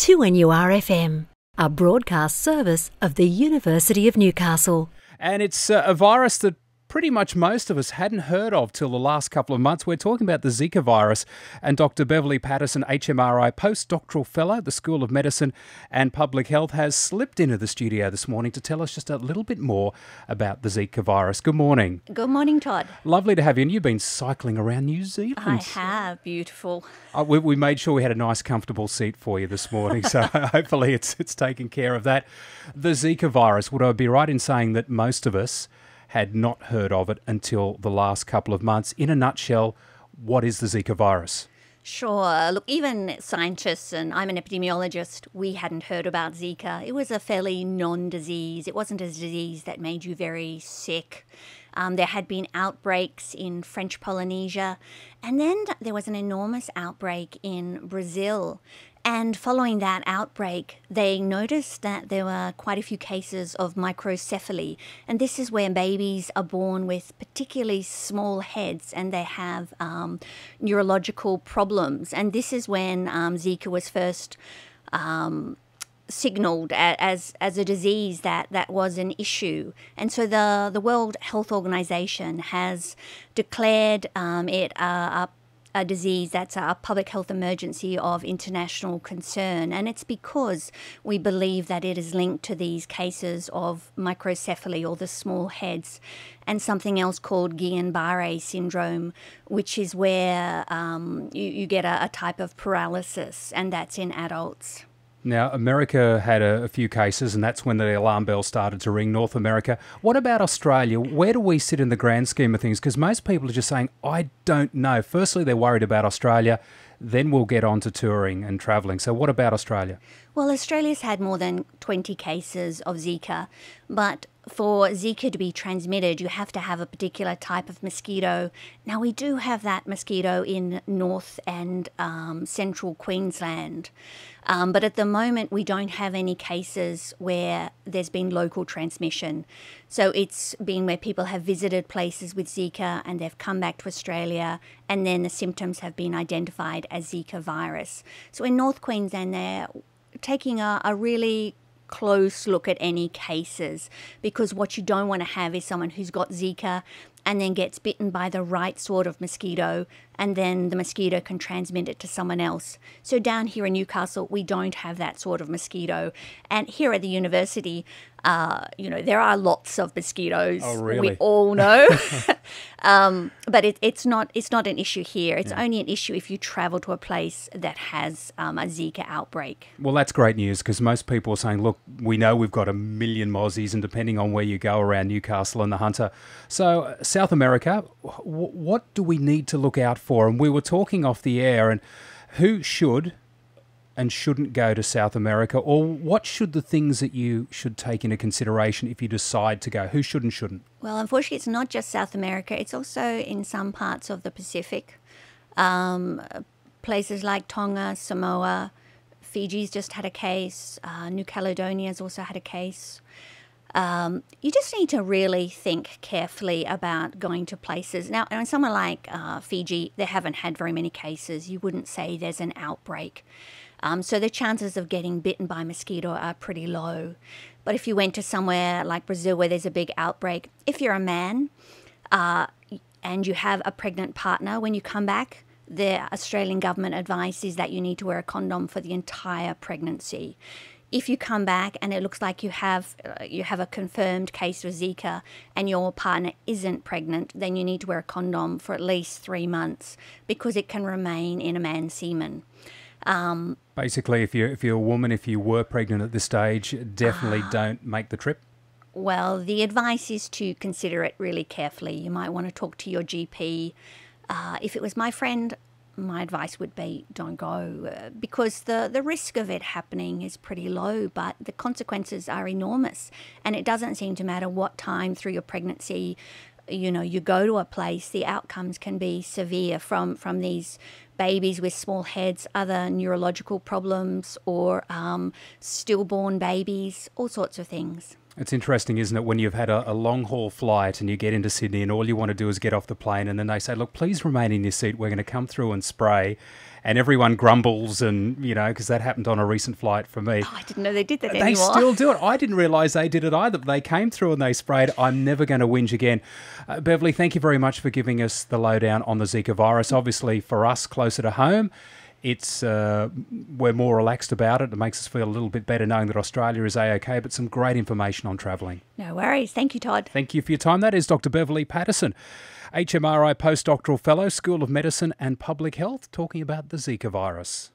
2NURFM, a broadcast service of the University of Newcastle. And it's uh, a virus that pretty much most of us hadn't heard of till the last couple of months. We're talking about the Zika virus. And Dr. Beverley Paterson, HMRI postdoctoral fellow at the School of Medicine and Public Health, has slipped into the studio this morning to tell us just a little bit more about the Zika virus. Good morning. Good morning, Todd. Lovely to have you. And you've been cycling around New Zealand. I have. Beautiful. Uh, we, we, made sure we had a nice, comfortable seat for you this morning. So hopefully it's, it's taken care of that. The Zika virus, would I be right in saying that most of us had not heard of it until the last couple of months. In a nutshell, what is the Zika virus? Sure. Look, even scientists, and I'm an epidemiologist, we hadn't heard about Zika. It was a fairly non disease. It wasn't a disease that made you very sick. Um, there had been outbreaks in French Polynesia, and then there was an enormous outbreak in Brazil. And following that outbreak, they noticed that there were quite a few cases of microcephaly. And this is where babies are born with particularly small heads and they have um, neurological problems. And this is when um, Zika was first. Um, signaled as as a disease that that was an issue and so the the World Health Organization has declared um, it a, a a disease that's a public health emergency of international concern. And it's because we believe that it is linked to these cases of microcephaly or the small heads and something else called Guillain Barre syndrome, which is where um, you, you, get a, a type of paralysis, and that's in adults. Now, America had a, a, few cases, and that's when the alarm bell started to ring. North America. What about Australia? Where do we sit in the grand scheme of things? Because most people are just saying, I don't know. Firstly, they're worried about Australia. Then we'll get on to touring and travelling. So, what about Australia? Well, Australia's had more than 20 cases of Zika, but for Zika to be transmitted, you have to have a particular type of mosquito. Now, we do have that mosquito in North and um, Central Queensland, um, but at the moment, we don't have any cases where there's been local transmission. So it's been where people have visited places with Zika and they've come back to Australia, and then the symptoms have been identified as Zika virus. So in North Queensland, they're taking a, a really close look at any cases because what you don't want to have is someone who's got Zika and then gets bitten by the right sort of mosquito and then the mosquito can transmit it to someone else. So down here in Newcastle, we don't have that sort of mosquito. And here at the university, uh, you know, there are lots of mosquitoes. Oh, really? We all know. um, but it, it's not it's not an issue here. It's yeah. only an issue if you travel to a place that has um, a Zika outbreak. Well, that's great news because most people are saying, look, we know we've got a million mozzies, and depending on where you go around Newcastle and the Hunter. So, uh, South America, what do we need to look out for? for. And we were talking off the air, and who should and shouldn't go to South America, or what should the things that you should take into consideration if you decide to go? Who should and shouldn't? Well, unfortunately, it's not just South America, it's also in some parts of the Pacific. Um, places like Tonga, Samoa, Fiji's just had a case, uh, New Caledonia's also had a case. Um, you just need to really think carefully about going to places. Now, in somewhere like uh, Fiji, they haven't had very many cases. You wouldn't say there's an outbreak. Um, so the chances of getting bitten by mosquito are pretty low. But if you went to somewhere like Brazil where there's a big outbreak, if you're a man uh, and you have a pregnant partner, when you come back, the Australian government advice is that you need to wear a condom for the entire pregnancy if you come back and it looks like you have uh, you have a confirmed case of Zika and your partner isn't pregnant, then you need to wear a condom for at least three months because it can remain in a man's semen. Um, Basically, if you if you're a woman, if you were pregnant at this stage, definitely uh, don't make the trip. Well, the advice is to consider it really carefully. You might want to talk to your GP. Uh, if it was my friend, my advice would be don't go uh, because the, the risk of it happening is pretty low, but the consequences are enormous. And it doesn't seem to matter what time through your pregnancy you know you go to a place the outcomes can be severe from from these babies with small heads other neurological problems or um, stillborn babies all sorts of things It's interesting, isn't it, when you've had a, a long haul flight and you get into Sydney and all you want to do is get off the plane and then they say, look, please remain in your seat. We're going to come through and spray. And everyone grumbles, and you know, because that happened on a recent flight for me. Oh, I didn't know they did that They anymore. still do it. I didn't realise they did it either. They came through and they sprayed. I'm never going to whinge again. Uh, Beverley, thank you very much for giving us the lowdown on the Zika virus. Obviously, for us closer to home, it's uh, we're more relaxed about it. It makes us feel a little bit better knowing that Australia is a okay. But some great information on travelling. no worries. Thank you, Todd. Thank you for your time. That is Dr. Beverley Paterson, HMRI postdoctoral fellow, School of Medicine and Public Health, talking about the Zika virus.